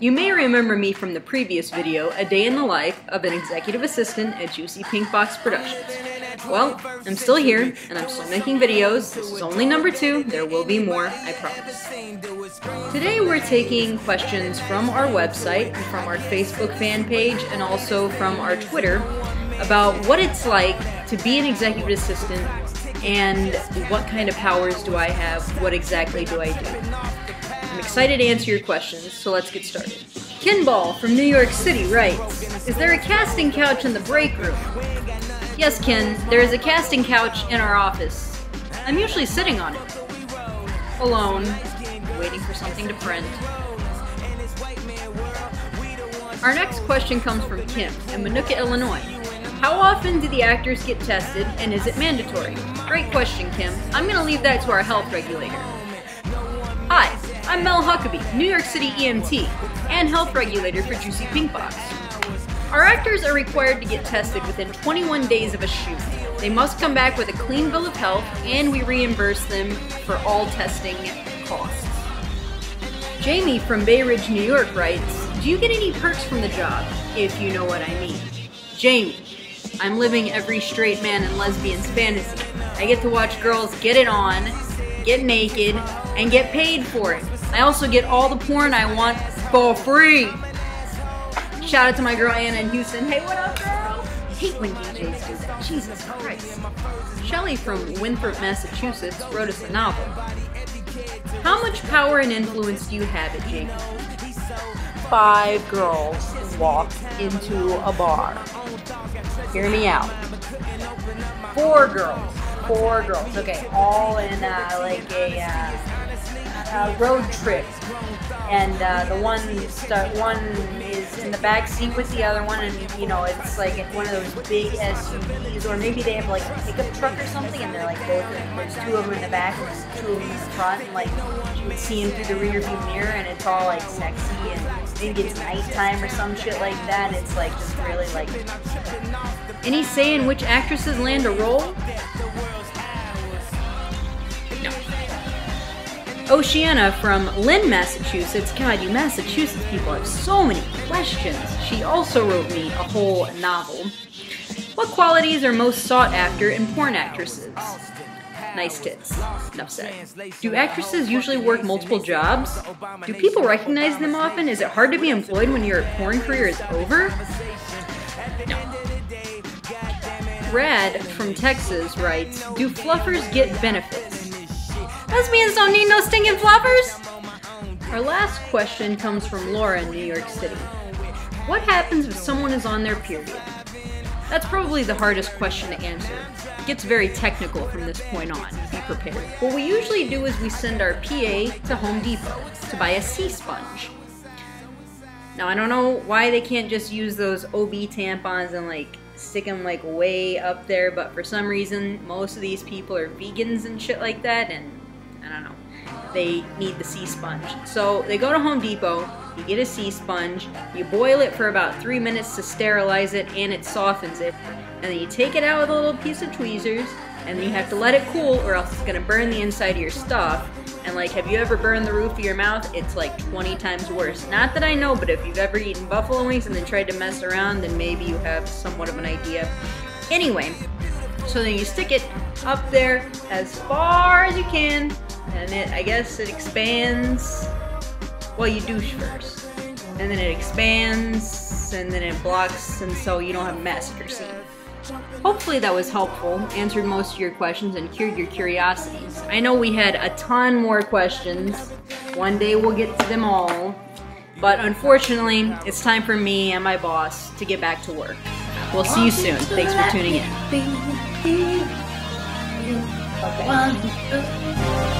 You may remember me from the previous video, A Day in the Life of an Executive Assistant at Juicy Pink Box Productions. Well, I'm still here, and I'm still making videos. This is only number two. There will be more, I promise. Today we're taking questions from our website, from our Facebook fan page, and also from our Twitter about what it's like to be an executive assistant and what kind of powers do I have, what exactly do I do. I'm excited to answer your questions, so let's get started. Kinball from New York City writes, Is there a casting couch in the break room? Yes, Ken, there is a casting couch in our office. I'm usually sitting on it. Alone, waiting for something to print. Our next question comes from Kim in Minooka, Illinois. How often do the actors get tested and is it mandatory? Great question, Kim. I'm going to leave that to our health regulator. Hi, I'm Mel Huckabee, New York City EMT and health regulator for Juicy Pink Box. Our actors are required to get tested within 21 days of a shoot. They must come back with a clean bill of health and we reimburse them for all testing costs. Jamie from Bay Ridge, New York writes, Do you get any perks from the job, if you know what I mean? Jamie, I'm living every straight man and lesbian's fantasy. I get to watch girls get it on, get naked, and get paid for it. I also get all the porn I want for free. Shout out to my girl Anna in Houston. Hey, what up, girl? hate when DJs do that. Jesus Christ. Shelly from Winthrop, Massachusetts wrote us a novel. How much power and influence do you have at JP? Five girls walk into a bar. Hear me out. Four girls. Four girls. Okay, all in uh, like a uh, uh, road trip, and uh, the one one is in the back seat with the other one, and you know it's like one of those big SUVs, or maybe they have like a pickup truck or something, and they're like both. Two of them in the back, two of them in the front, and like you would see them through the rear view mirror, and it's all like sexy, and maybe it's nighttime or some shit like that. It's like just really like. Any say in which actresses land a role? Oceana from Lynn, Massachusetts. God, you Massachusetts people have so many questions. She also wrote me a whole novel. What qualities are most sought after in porn actresses? Nice tits. Enough said. Do actresses usually work multiple jobs? Do people recognize them often? Is it hard to be employed when your porn career is over? No. Rad from Texas writes, Do fluffers get benefits? Lesbians don't need no stinging fluffers! Our last question comes from Laura in New York City. What happens if someone is on their period? That's probably the hardest question to answer. It gets very technical from this point on. Be prepared. What we usually do is we send our PA to Home Depot to buy a sea sponge. Now I don't know why they can't just use those OB tampons and like stick them like way up there, but for some reason most of these people are vegans and shit like that, and I don't know. They need the sea sponge. So they go to Home Depot, you get a sea sponge, you boil it for about three minutes to sterilize it and it softens it. And then you take it out with a little piece of tweezers and then you have to let it cool or else it's gonna burn the inside of your stuff. And like, have you ever burned the roof of your mouth? It's like 20 times worse. Not that I know, but if you've ever eaten buffalo wings and then tried to mess around, then maybe you have somewhat of an idea. Anyway, so then you stick it up there as far as you can and it I guess it expands well you douche first and then it expands and then it blocks and so you don't have a massacre scene. Hopefully that was helpful, answered most of your questions and cured your curiosities. I know we had a ton more questions. One day we'll get to them all. But unfortunately, it's time for me and my boss to get back to work. We'll see you soon. Thanks for tuning in. Okay.